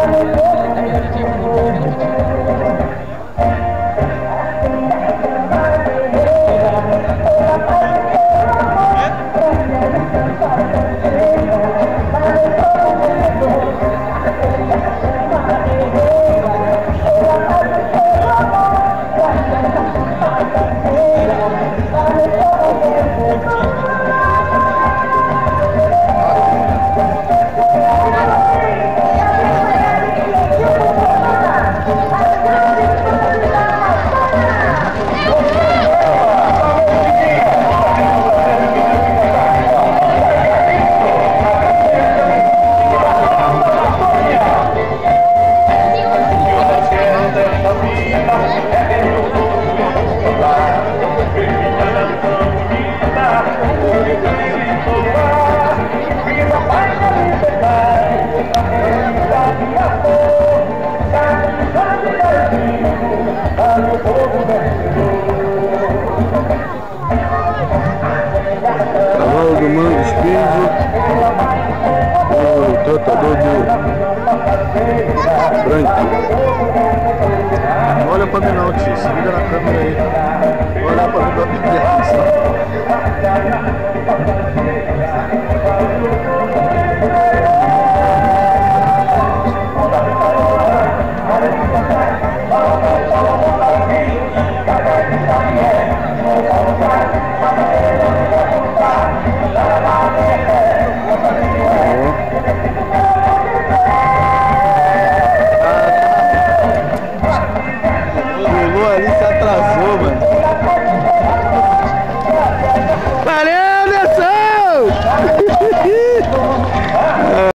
Hallelujah. O trotador do Branco. Olha pra mim não, tio. Se liga na câmera aí. Olha pra mim, dá atenção.